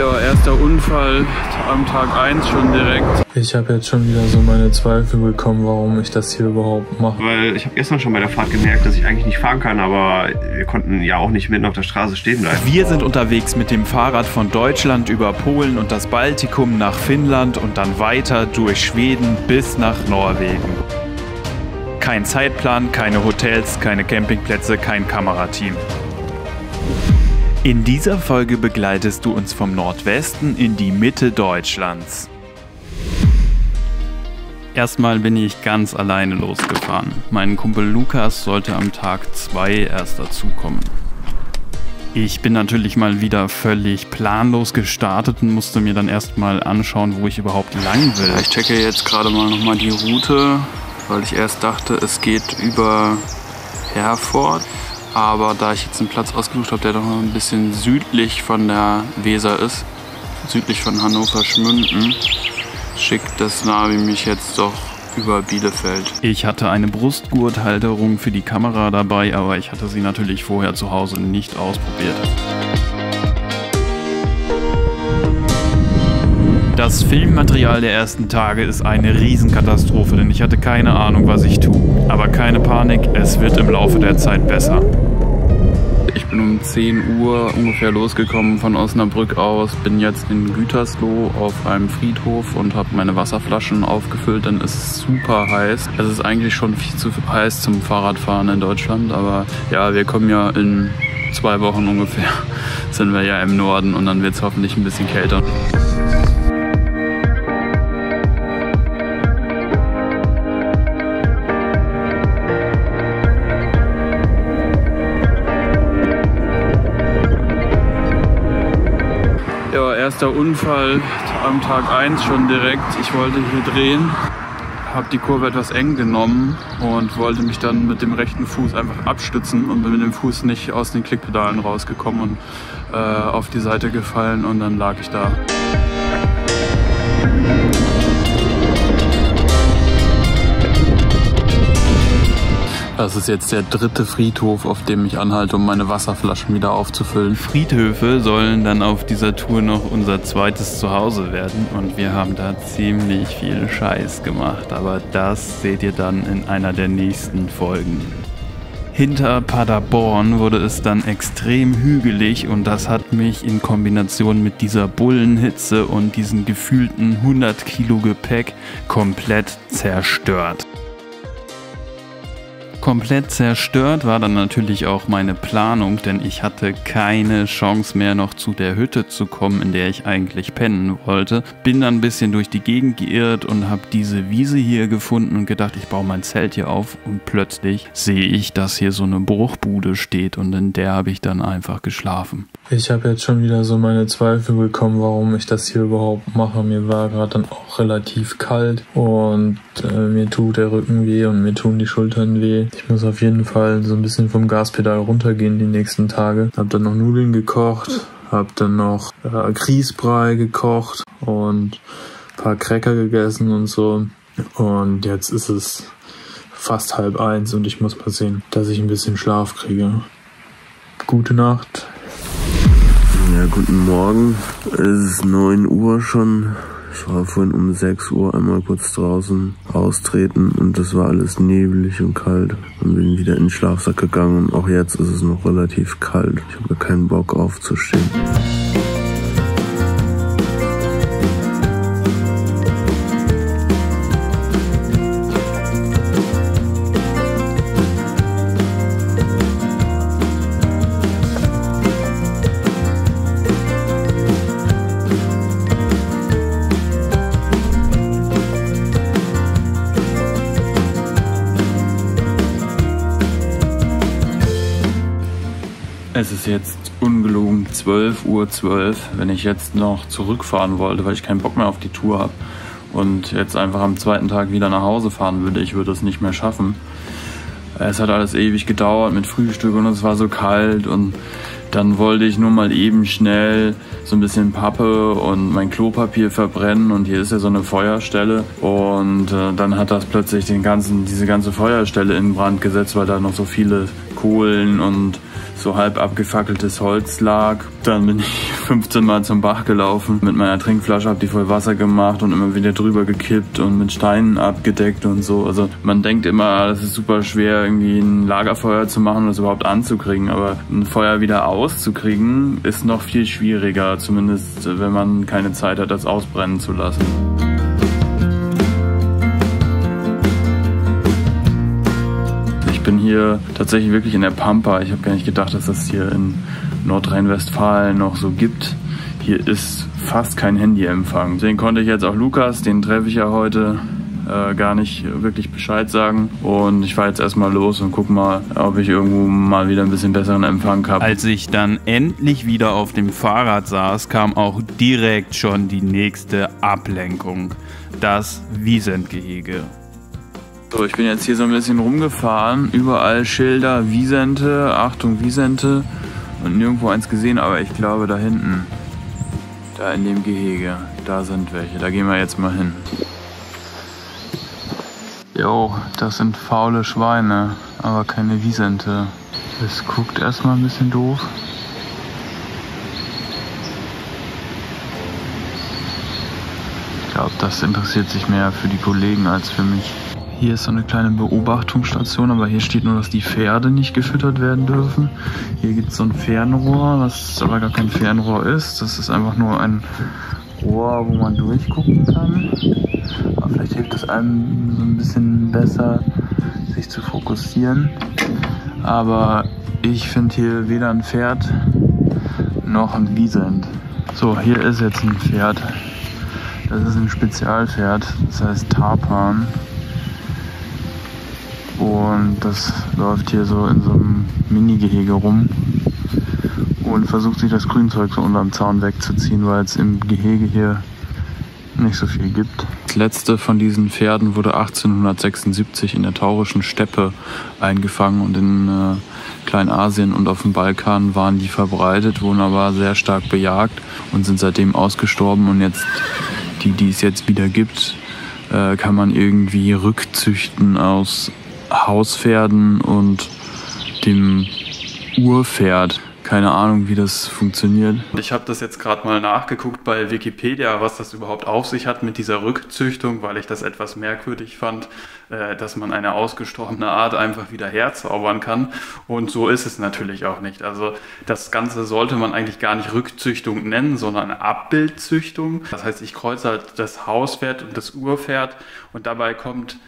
Ja, erster Unfall am Tag 1 schon direkt. Ich habe jetzt schon wieder so meine Zweifel bekommen, warum ich das hier überhaupt mache. Weil ich habe gestern schon bei der Fahrt gemerkt, dass ich eigentlich nicht fahren kann, aber wir konnten ja auch nicht mitten auf der Straße stehen bleiben. Wir sind unterwegs mit dem Fahrrad von Deutschland über Polen und das Baltikum nach Finnland und dann weiter durch Schweden bis nach Norwegen. Kein Zeitplan, keine Hotels, keine Campingplätze, kein Kamerateam. In dieser Folge begleitest du uns vom Nordwesten in die Mitte Deutschlands. Erstmal bin ich ganz alleine losgefahren. Mein Kumpel Lukas sollte am Tag 2 erst dazukommen. Ich bin natürlich mal wieder völlig planlos gestartet und musste mir dann erstmal anschauen, wo ich überhaupt lang will. Ich checke jetzt gerade mal nochmal die Route, weil ich erst dachte, es geht über Herford. Aber da ich jetzt einen Platz ausgesucht habe, der doch noch ein bisschen südlich von der Weser ist, südlich von Hannover Schmünden, schickt das Navi mich jetzt doch über Bielefeld. Ich hatte eine Brustgurthalterung für die Kamera dabei, aber ich hatte sie natürlich vorher zu Hause nicht ausprobiert. Das Filmmaterial der ersten Tage ist eine Riesenkatastrophe, denn ich hatte keine Ahnung, was ich tue. Aber keine Panik, es wird im Laufe der Zeit besser. Ich bin um 10 Uhr ungefähr losgekommen von Osnabrück aus, bin jetzt in Gütersloh auf einem Friedhof und habe meine Wasserflaschen aufgefüllt, denn es ist super heiß. Es ist eigentlich schon viel zu heiß zum Fahrradfahren in Deutschland, aber ja, wir kommen ja in zwei Wochen ungefähr, sind wir ja im Norden und dann wird es hoffentlich ein bisschen kälter. Erster Unfall am Tag 1 schon direkt. Ich wollte hier drehen, habe die Kurve etwas eng genommen und wollte mich dann mit dem rechten Fuß einfach abstützen und bin mit dem Fuß nicht aus den Klickpedalen rausgekommen und äh, auf die Seite gefallen und dann lag ich da. Das ist jetzt der dritte Friedhof, auf dem ich anhalte, um meine Wasserflaschen wieder aufzufüllen. Friedhöfe sollen dann auf dieser Tour noch unser zweites Zuhause werden und wir haben da ziemlich viel Scheiß gemacht, aber das seht ihr dann in einer der nächsten Folgen. Hinter Paderborn wurde es dann extrem hügelig und das hat mich in Kombination mit dieser Bullenhitze und diesen gefühlten 100 Kilo Gepäck komplett zerstört. Komplett zerstört war dann natürlich auch meine Planung, denn ich hatte keine Chance mehr noch zu der Hütte zu kommen, in der ich eigentlich pennen wollte. Bin dann ein bisschen durch die Gegend geirrt und habe diese Wiese hier gefunden und gedacht, ich baue mein Zelt hier auf und plötzlich sehe ich, dass hier so eine Bruchbude steht und in der habe ich dann einfach geschlafen. Ich habe jetzt schon wieder so meine Zweifel bekommen, warum ich das hier überhaupt mache. Mir war gerade dann auch relativ kalt und äh, mir tut der Rücken weh und mir tun die Schultern weh. Ich muss auf jeden Fall so ein bisschen vom Gaspedal runtergehen die nächsten Tage. Hab dann noch Nudeln gekocht, hab dann noch äh, Grießbrei gekocht und paar Cracker gegessen und so. Und jetzt ist es fast halb eins und ich muss mal sehen, dass ich ein bisschen Schlaf kriege. Gute Nacht. Ja, guten Morgen. Es ist 9 Uhr schon. Ich war vorhin um 6 Uhr einmal kurz draußen austreten und das war alles nebelig und kalt und bin wieder in den Schlafsack gegangen und auch jetzt ist es noch relativ kalt. Ich habe keinen Bock aufzustehen. Jetzt ungelogen 12 Uhr 12, wenn ich jetzt noch zurückfahren wollte, weil ich keinen Bock mehr auf die Tour habe und jetzt einfach am zweiten Tag wieder nach Hause fahren würde, ich würde es nicht mehr schaffen. Es hat alles ewig gedauert mit Frühstück und es war so kalt und dann wollte ich nur mal eben schnell so ein bisschen Pappe und mein Klopapier verbrennen und hier ist ja so eine Feuerstelle und äh, dann hat das plötzlich den ganzen, diese ganze Feuerstelle in Brand gesetzt, weil da noch so viele Kohlen und so halb abgefackeltes Holz lag. Dann bin ich 15 Mal zum Bach gelaufen mit meiner Trinkflasche, hab die voll Wasser gemacht und immer wieder drüber gekippt und mit Steinen abgedeckt und so. Also man denkt immer, das ist super schwer, irgendwie ein Lagerfeuer zu machen und das überhaupt anzukriegen. Aber ein Feuer wieder auszukriegen, ist noch viel schwieriger, zumindest wenn man keine Zeit hat, das ausbrennen zu lassen. Ich bin hier tatsächlich wirklich in der Pampa. Ich habe gar nicht gedacht, dass das hier in Nordrhein-Westfalen noch so gibt. Hier ist fast kein Handyempfang. Deswegen konnte ich jetzt auch Lukas, den treffe ich ja heute, äh, gar nicht wirklich Bescheid sagen. Und ich fahre jetzt erstmal los und guck mal, ob ich irgendwo mal wieder ein bisschen besseren Empfang habe. Als ich dann endlich wieder auf dem Fahrrad saß, kam auch direkt schon die nächste Ablenkung. Das Wiesentgehege. So, ich bin jetzt hier so ein bisschen rumgefahren. Überall Schilder, Wiesente, Achtung Wiesente. Und nirgendwo eins gesehen, aber ich glaube da hinten, da in dem Gehege, da sind welche. Da gehen wir jetzt mal hin. Jo, das sind faule Schweine, aber keine Wiesente. Es guckt erstmal ein bisschen doof. Ich glaube, das interessiert sich mehr für die Kollegen als für mich. Hier ist so eine kleine Beobachtungsstation, aber hier steht nur, dass die Pferde nicht gefüttert werden dürfen. Hier gibt es so ein Fernrohr, was aber gar kein Fernrohr ist. Das ist einfach nur ein Rohr, wo man durchgucken kann. Aber vielleicht hilft es einem so ein bisschen besser, sich zu fokussieren. Aber ich finde hier weder ein Pferd noch ein Wiesent. So, hier ist jetzt ein Pferd. Das ist ein Spezialpferd, das heißt Tarpan. Und das läuft hier so in so einem Mini-Gehege rum und versucht sich das Grünzeug so unterm Zaun wegzuziehen, weil es im Gehege hier nicht so viel gibt. Das letzte von diesen Pferden wurde 1876 in der taurischen Steppe eingefangen und in äh, Kleinasien und auf dem Balkan waren die verbreitet, wurden aber sehr stark bejagt und sind seitdem ausgestorben und jetzt die, die es jetzt wieder gibt, äh, kann man irgendwie rückzüchten aus Hauspferden und dem Urpferd. Keine Ahnung, wie das funktioniert. Ich habe das jetzt gerade mal nachgeguckt bei Wikipedia, was das überhaupt auf sich hat mit dieser Rückzüchtung, weil ich das etwas merkwürdig fand, äh, dass man eine ausgestorbene Art einfach wieder herzaubern kann. Und so ist es natürlich auch nicht. Also das Ganze sollte man eigentlich gar nicht Rückzüchtung nennen, sondern Abbildzüchtung. Das heißt, ich kreuze halt das Hauspferd und das Urpferd und dabei kommt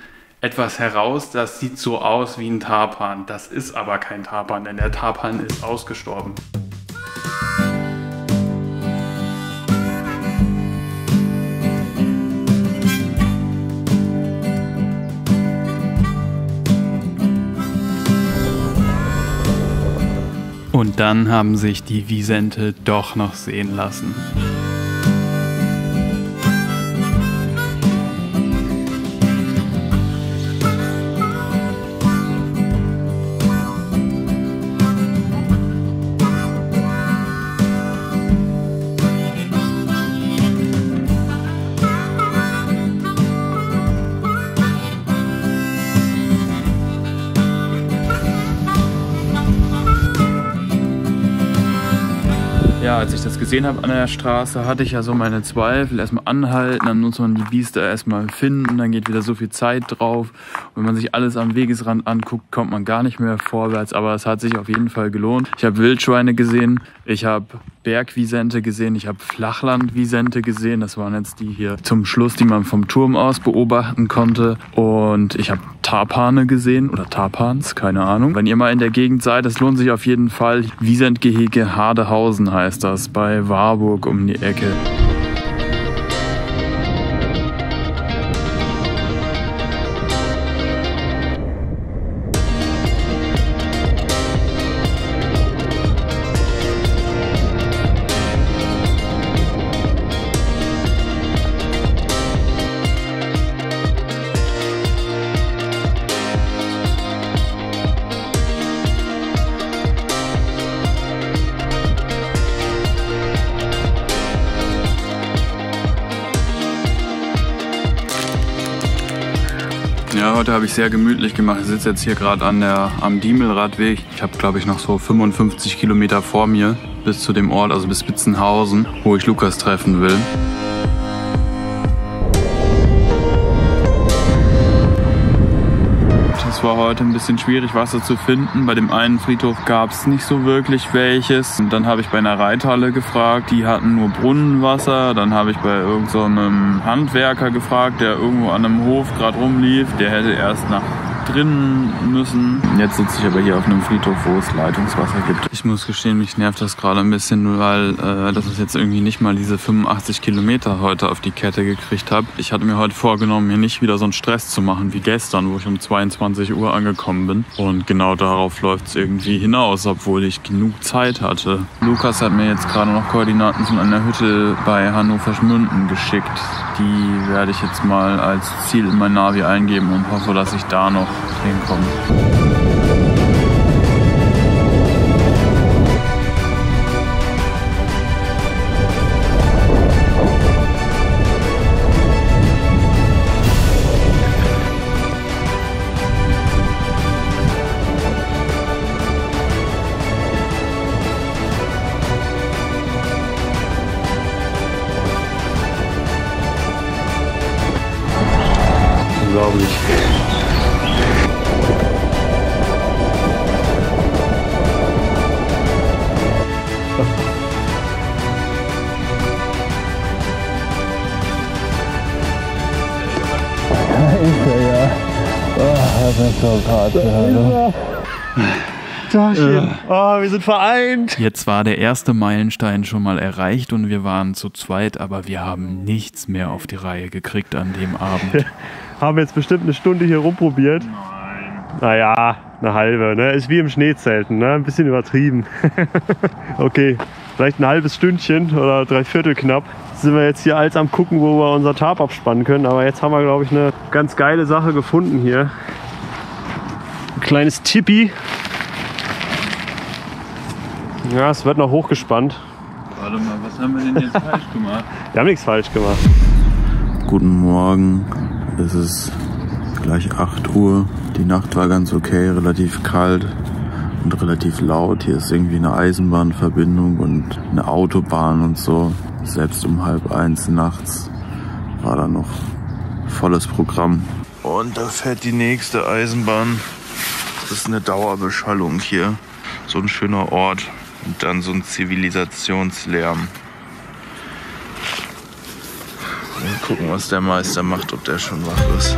etwas heraus, das sieht so aus wie ein Tarpan. Das ist aber kein Tarpan, denn der Tarpan ist ausgestorben. Und dann haben sich die Wiesente doch noch sehen lassen. Ja, als ich das gesehen habe an der Straße, hatte ich ja so meine Zweifel. Erstmal anhalten, dann muss man die Biester erstmal finden, dann geht wieder so viel Zeit drauf. Und wenn man sich alles am Wegesrand anguckt, kommt man gar nicht mehr vorwärts. Aber es hat sich auf jeden Fall gelohnt. Ich habe Wildschweine gesehen, ich habe Bergwiesente gesehen, ich habe Flachlandwiesente gesehen. Das waren jetzt die hier zum Schluss, die man vom Turm aus beobachten konnte. Und ich habe Tarpane gesehen oder Tarpans, keine Ahnung. Wenn ihr mal in der Gegend seid, es lohnt sich auf jeden Fall. Wiesentgehege Hardehausen heißt das, bei Warburg um die Ecke. Heute habe ich sehr gemütlich gemacht. Ich sitze jetzt hier gerade an der, am Diemelradweg. Ich habe, glaube ich, noch so 55 Kilometer vor mir bis zu dem Ort, also bis Spitzenhausen, wo ich Lukas treffen will. War heute ein bisschen schwierig, Wasser zu finden. Bei dem einen Friedhof gab es nicht so wirklich welches. Und dann habe ich bei einer Reithalle gefragt, die hatten nur Brunnenwasser. Dann habe ich bei irgendeinem so Handwerker gefragt, der irgendwo an einem Hof gerade rumlief. Der hätte erst nach drinnen müssen. Jetzt sitze ich aber hier auf einem Friedhof, wo es Leitungswasser gibt. Ich muss gestehen, mich nervt das gerade ein bisschen, weil äh, das ist jetzt irgendwie nicht mal diese 85 Kilometer heute auf die Kette gekriegt habe. Ich hatte mir heute vorgenommen, mir nicht wieder so einen Stress zu machen wie gestern, wo ich um 22 Uhr angekommen bin. Und genau darauf läuft es irgendwie hinaus, obwohl ich genug Zeit hatte. Lukas hat mir jetzt gerade noch Koordinaten von einer Hütte bei Hannover Schmünden geschickt. Die werde ich jetzt mal als Ziel in mein Navi eingeben und hoffe, dass ich da noch hinkomme. Taschen. Oh, wir sind vereint. Jetzt war der erste Meilenstein schon mal erreicht und wir waren zu zweit, aber wir haben nichts mehr auf die Reihe gekriegt an dem Abend. Haben jetzt bestimmt eine Stunde hier rumprobiert. Naja, eine halbe. Ne? Ist wie im Schneezelten. Ne? Ein bisschen übertrieben. okay, vielleicht ein halbes Stündchen oder drei Viertel knapp. Sind wir jetzt hier als am gucken, wo wir unser Tarp abspannen können. Aber jetzt haben wir, glaube ich, eine ganz geile Sache gefunden hier. Ein kleines Tippi. Ja, es wird noch hochgespannt. Warte mal, was haben wir denn jetzt falsch gemacht? Wir haben nichts falsch gemacht. Guten Morgen. Es ist gleich 8 Uhr. Die Nacht war ganz okay, relativ kalt und relativ laut. Hier ist irgendwie eine Eisenbahnverbindung und eine Autobahn und so. Selbst um halb eins nachts war da noch volles Programm. Und da fährt die nächste Eisenbahn. Das ist eine Dauerbeschallung hier. So ein schöner Ort. Und dann so ein Zivilisationslärm. Mal gucken, was der Meister macht, ob der schon wach ist.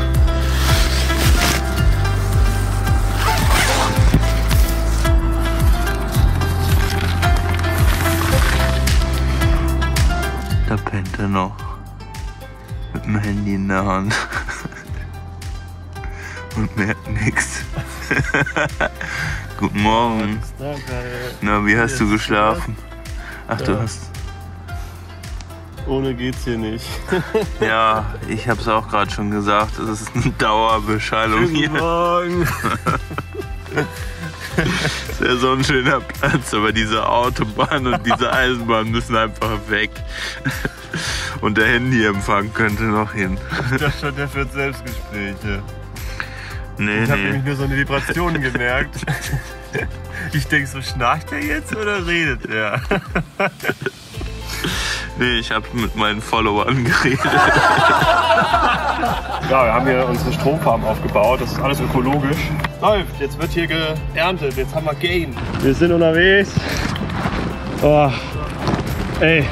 Da pennt er noch. Mit dem Handy in der Hand. Und merkt nichts. Guten Morgen. Na, wie hast du geschlafen? Ach, du hast. Ohne geht's hier nicht. Ja, ich hab's auch gerade schon gesagt. Es ist eine Dauerbeschallung hier. Morgen. Es wäre so ein schöner Platz, aber diese Autobahn und diese Eisenbahn müssen einfach weg. Und der Handyempfang könnte noch hin. Ich dachte schon, der führt Selbstgespräche. Nee, Ich habe nee. nämlich nur so eine Vibration gemerkt. Ich denke so, schnarcht er jetzt oder redet er? Nee, ich habe mit meinen Followern geredet. Ja, wir haben hier unsere Stromfarm aufgebaut. Das ist alles ökologisch. Läuft, jetzt wird hier geerntet. Jetzt haben wir Gain. Wir sind unterwegs. Oh, ey,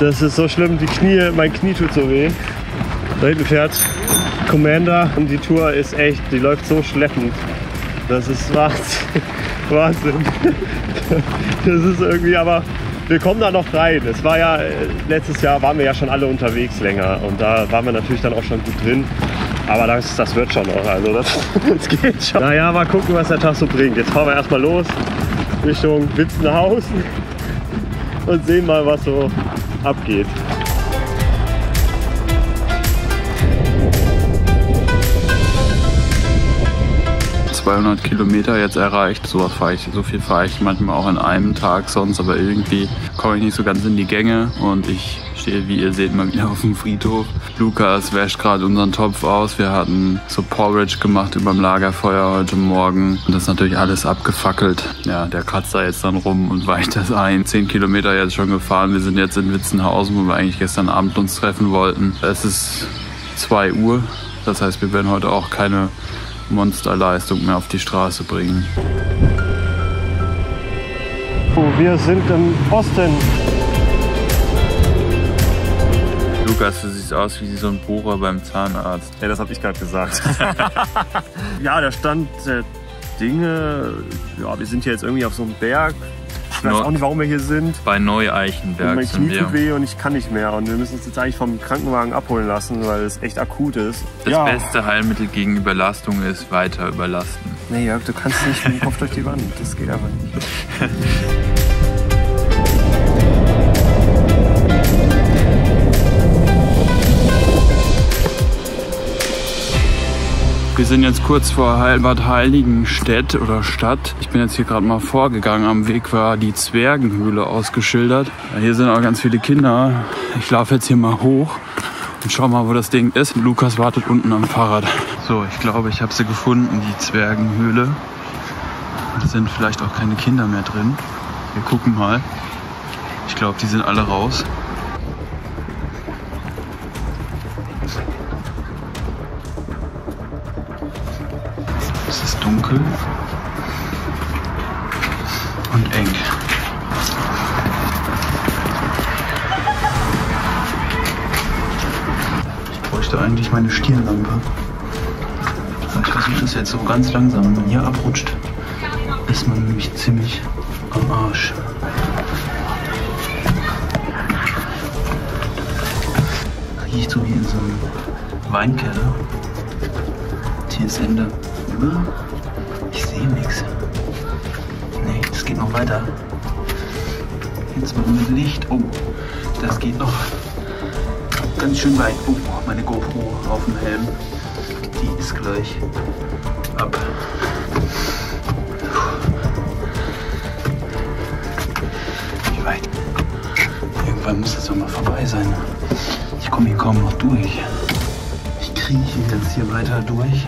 das ist so schlimm. Die Knie, mein Knie tut so weh. Da hinten fährt Commander und die Tour ist echt, die läuft so schleppend. Das ist Wahnsinn. Wahnsinn. Das ist irgendwie, aber wir kommen da noch rein. Es war ja, letztes Jahr waren wir ja schon alle unterwegs länger und da waren wir natürlich dann auch schon gut drin. Aber das, das wird schon noch, also das, das geht schon. Naja, mal gucken, was der Tag so bringt. Jetzt fahren wir erstmal los Richtung Witzenhausen und sehen mal, was so abgeht. 200 Kilometer jetzt erreicht. So, fahre ich, so viel fahre ich manchmal auch an einem Tag sonst, aber irgendwie komme ich nicht so ganz in die Gänge und ich stehe, wie ihr seht, mal wieder auf dem Friedhof. Lukas wäscht gerade unseren Topf aus. Wir hatten so Porridge gemacht über dem Lagerfeuer heute Morgen. Und das ist natürlich alles abgefackelt. Ja, der kratzt da jetzt dann rum und weicht das ein. Zehn Kilometer jetzt schon gefahren. Wir sind jetzt in Witzenhausen, wo wir eigentlich gestern Abend uns treffen wollten. Es ist 2 Uhr. Das heißt, wir werden heute auch keine Monsterleistung mehr auf die Straße bringen. Wir sind im Osten. Lukas, du siehst aus wie so ein Bohrer beim Zahnarzt. Ja, das habe ich gerade gesagt. ja, der Stand der Dinge. Ja, wir sind hier jetzt irgendwie auf so einem Berg. Ich weiß auch nicht, warum wir hier sind. Bei Neu-Eichenberg mein Knie tut weh und ich kann nicht mehr. Und wir müssen uns jetzt eigentlich vom Krankenwagen abholen lassen, weil es echt akut ist. Das ja. beste Heilmittel gegen Überlastung ist weiter überlasten. Nee, Jörg, du kannst nicht mit dem Kopf durch die Wand. Das geht einfach nicht. Wir sind jetzt kurz vor Heil- Bad Heiligenstedt oder Stadt. Ich bin jetzt hier gerade mal vorgegangen. Am Weg war die Zwergenhöhle ausgeschildert. Hier sind auch ganz viele Kinder. Ich laufe jetzt hier mal hoch und schau mal, wo das Ding ist. Lukas wartet unten am Fahrrad. So, ich glaube, ich habe sie gefunden, die Zwergenhöhle. Da sind vielleicht auch keine Kinder mehr drin. Wir gucken mal. Ich glaube, die sind alle raus. Dunkel und eng. Ich bräuchte eigentlich meine Stirnlampe. Ich versuche das jetzt so ganz langsam. Wenn man hier abrutscht, ist man nämlich ziemlich am Arsch. Riecht so wie in so einem Weinkeller. Hier ist Ende. Ich sehe nichts. Nee, es geht noch weiter. Jetzt mit Licht. Oh, das geht noch ganz schön weit. Oh, meine GoPro auf dem Helm. Die ist gleich ab. Wie weit? Irgendwann muss das doch mal vorbei sein. Ich komme hier kaum noch durch. Ich krieche jetzt hier weiter durch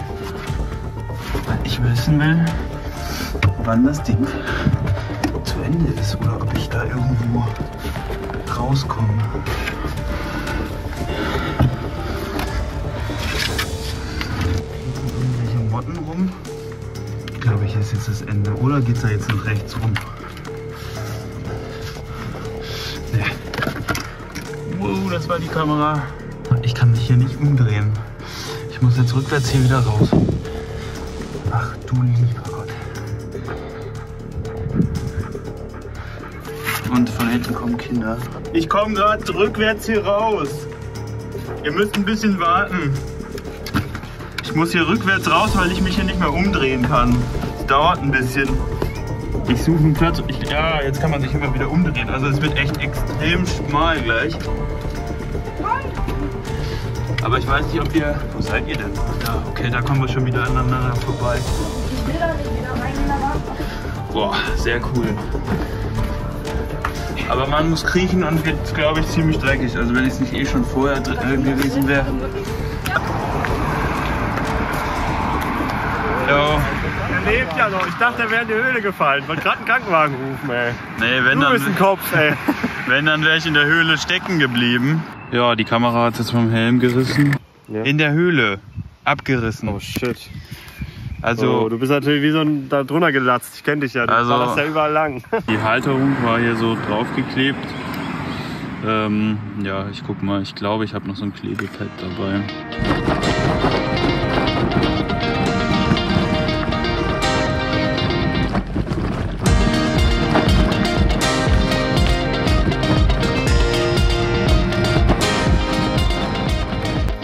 ich wissen will, wann das Ding zu Ende ist oder ob ich da irgendwo rauskomme. Irgendwelche Motten rum. Glaube ich, ist jetzt das Ende. Oder geht es da jetzt noch rechts rum? Nee. Wow, das war die Kamera. Ich kann mich hier nicht umdrehen. Ich muss jetzt rückwärts hier wieder raus. Du lieber Gott. Und von hinten kommen Kinder. Ich komme gerade rückwärts hier raus. Ihr müsst ein bisschen warten. Ich muss hier rückwärts raus, weil ich mich hier nicht mehr umdrehen kann. Es dauert ein bisschen. Ich suche einen Platz. Ich, ja, jetzt kann man sich immer wieder umdrehen. Also es wird echt extrem schmal gleich. Aber ich weiß nicht, ob ihr. Wo seid ihr denn? Da, okay, da kommen wir schon wieder aneinander vorbei. Boah, sehr cool. Aber man muss kriechen und wird, glaube ich, ziemlich dreckig. Also wenn es nicht eh schon vorher äh, gewesen wäre. Jo. Er lebt ja noch. Ich dachte, er wäre in die Höhle gefallen. Wollte gerade einen Krankenwagen rufen, ey. Nee, wenn Du dann, bist ein Kopf, ey. wenn dann wäre ich in der Höhle stecken geblieben. Ja, die Kamera hat jetzt vom Helm gerissen. Ja. In der Höhle. Abgerissen. Oh shit. Also Oh, du bist natürlich wie so ein da drunter gelatzt. Ich kenne dich ja. Du Also- ballerst ja überall lang. Die Halterung war hier so draufgeklebt. Ähm, ja, ich guck mal. Ich glaube, ich habe noch so ein Klebepad dabei.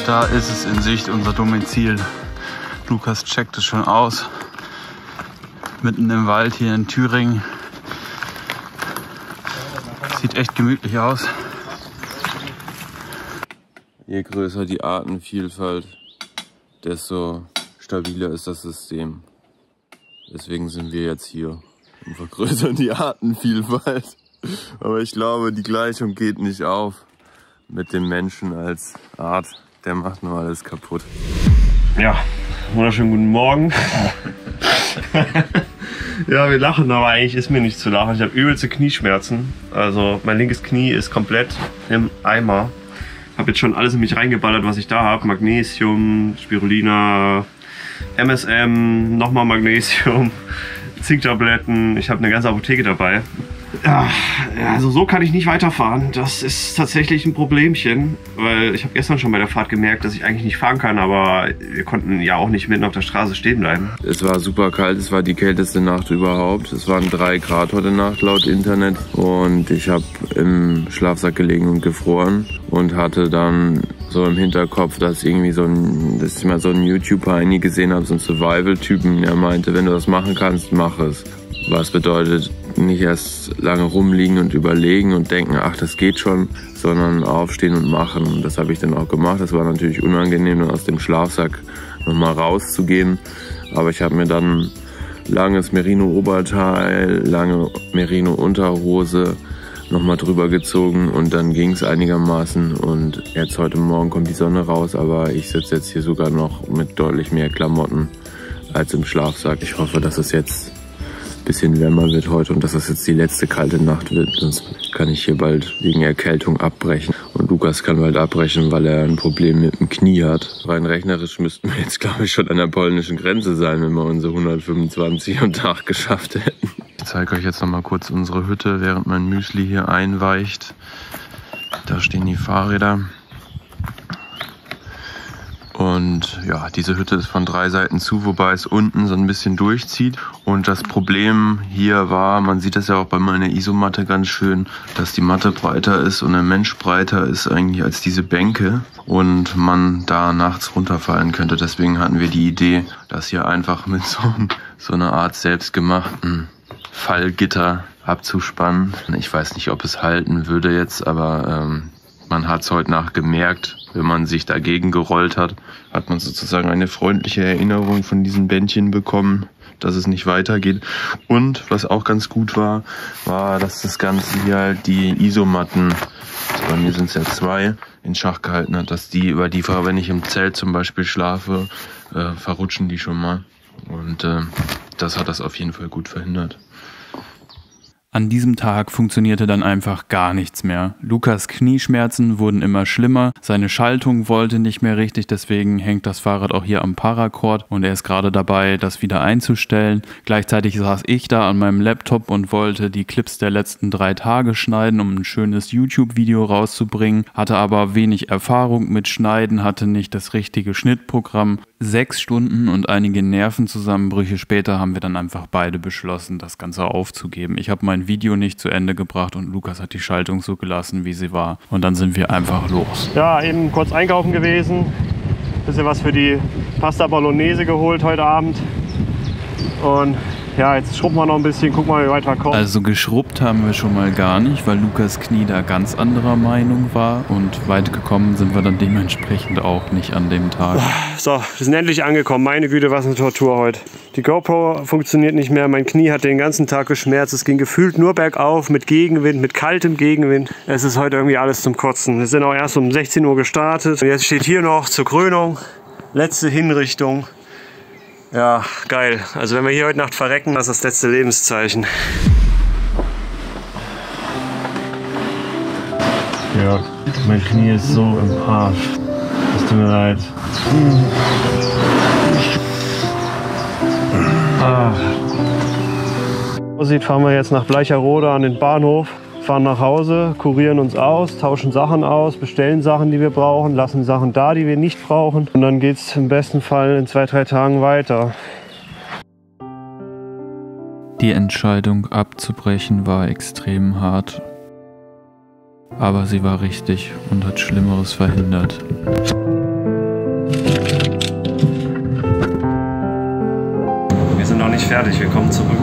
Da ist es in Sicht, unser Domizil. Lukas checkt es schon aus. Mitten im Wald hier in Thüringen. Sieht echt gemütlich aus. Je größer die Artenvielfalt, desto stabiler ist das System. Deswegen sind wir jetzt hier und vergrößern die Artenvielfalt. Aber ich glaube, die Gleichung geht nicht auf mit dem Menschen als Art. Der macht nur alles kaputt. Ja, wunderschönen guten Morgen. ja, wir lachen, aber eigentlich ist mir nicht zu lachen. Ich habe übelste Knieschmerzen. Also mein linkes Knie ist komplett im Eimer. Habe jetzt schon alles in mich reingeballert, was ich da habe. Magnesium, Spirulina, MSM, nochmal Magnesium, Zinktabletten. Ich habe eine ganze Apotheke dabei. Also so kann ich nicht weiterfahren. Das ist tatsächlich ein Problemchen, weil ich habe gestern schon bei der Fahrt gemerkt, dass ich eigentlich nicht fahren kann, aber wir konnten ja auch nicht mitten auf der Straße stehen bleiben. Es war super kalt, es war die kälteste Nacht überhaupt. Es waren drei Grad heute Nacht laut Internet und ich habe im Schlafsack gelegen und gefroren und hatte dann so im Hinterkopf, dass irgendwie so ein, dass ich mal so einen YouTuber einige gesehen habe, so einen Survival-Typen, der meinte, wenn du das machen kannst, mach es. Was bedeutet, nicht erst lange rumliegen und überlegen und denken, ach, das geht schon, sondern aufstehen und machen. Und das habe ich dann auch gemacht. Das war natürlich unangenehm, aus dem Schlafsack nochmal rauszugehen. Aber ich habe mir dann langes Merino-Oberteil, lange Merino-Unterhose nochmal drüber gezogen und dann ging es einigermaßen. Und jetzt heute Morgen kommt die Sonne raus, aber ich sitze jetzt hier sogar noch mit deutlich mehr Klamotten als im Schlafsack. Ich hoffe, dass es jetzt bisschen wärmer wird heute und dass das jetzt die letzte kalte Nacht wird. Sonst kann ich hier bald wegen Erkältung abbrechen. Und Lukas kann bald abbrechen, weil er ein Problem mit dem Knie hat. Rein rechnerisch müssten wir jetzt, glaube ich, schon an der polnischen Grenze sein, wenn wir unsere 125 am Tag geschafft hätten. Ich zeige euch jetzt noch mal kurz unsere Hütte, während mein Müsli hier einweicht. Da stehen die Fahrräder. Und ja, diese Hütte ist von drei Seiten zu, wobei es unten so ein bisschen durchzieht. Und das Problem hier war, man sieht das ja auch bei meiner Isomatte ganz schön, dass die Matte breiter ist und der Mensch breiter ist eigentlich als diese Bänke und man da nachts runterfallen könnte. Deswegen hatten wir die Idee, das hier einfach mit so, so einer Art selbstgemachten Fallgitter abzuspannen. Ich weiß nicht, ob es halten würde jetzt, aber ähm, man hat es heute Nacht gemerkt, wenn man sich dagegen gerollt hat, hat man sozusagen eine freundliche Erinnerung von diesen Bändchen bekommen, dass es nicht weitergeht. Und was auch ganz gut war, war, dass das Ganze hier halt die Isomatten, also bei mir sind es ja zwei, in Schach gehalten hat, dass die über die, wenn ich im Zelt zum Beispiel schlafe, äh, verrutschen die schon mal. Und äh, das hat das auf jeden Fall gut verhindert. An diesem Tag funktionierte dann einfach gar nichts mehr. Lukas Knieschmerzen wurden immer schlimmer, seine Schaltung wollte nicht mehr richtig, deswegen hängt das Fahrrad auch hier am Paracord und er ist gerade dabei, das wieder einzustellen. Gleichzeitig saß ich da an meinem Laptop und wollte die Clips der letzten drei Tage schneiden, um ein schönes YouTube-Video rauszubringen, hatte aber wenig Erfahrung mit Schneiden, hatte nicht das richtige Schnittprogramm. Sechs Stunden und einige Nervenzusammenbrüche später haben wir dann einfach beide beschlossen, das Ganze aufzugeben. Ich habe mein Video nicht zu Ende gebracht und Lukas hat die Schaltung so gelassen, wie sie war. Und dann sind wir einfach los. Ja, eben kurz einkaufen gewesen. Bisschen was für die Pasta Bolognese geholt heute Abend. Und ja, jetzt schrubben wir noch ein bisschen, gucken mal, wie weit wir kommen. Also geschrubbt haben wir schon mal gar nicht, weil Lukas Knie da ganz anderer Meinung war und weit gekommen sind wir dann dementsprechend auch nicht an dem Tag. So, wir sind endlich angekommen. Meine Güte, was eine Tortur heute. Die GoPro funktioniert nicht mehr, mein Knie hat den ganzen Tag geschmerzt. Es ging gefühlt nur bergauf mit Gegenwind, mit kaltem Gegenwind. Es ist heute irgendwie alles zum Kotzen. Wir sind auch erst um 16 Uhr gestartet. Und jetzt steht hier noch zur Krönung, letzte Hinrichtung. Ja, geil. Also wenn wir hier heute Nacht verrecken, das ist das letzte Lebenszeichen. Ja, mein Knie ist so im Arsch. Es tut mir leid. Ah. Aussieht, fahren wir jetzt nach Bleicherode an den Bahnhof fahren nach Hause, kurieren uns aus, tauschen Sachen aus, bestellen Sachen, die wir brauchen, lassen Sachen da, die wir nicht brauchen. Und dann geht es im besten Fall in zwei, drei Tagen weiter. Die Entscheidung abzubrechen war extrem hart. Aber sie war richtig und hat Schlimmeres verhindert. Wir sind noch nicht fertig, wir kommen zurück.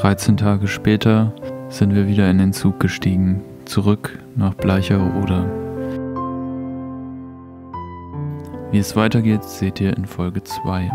13 Tage später sind wir wieder in den Zug gestiegen, zurück nach Bleicherode. Wie es weitergeht, seht ihr in Folge 2.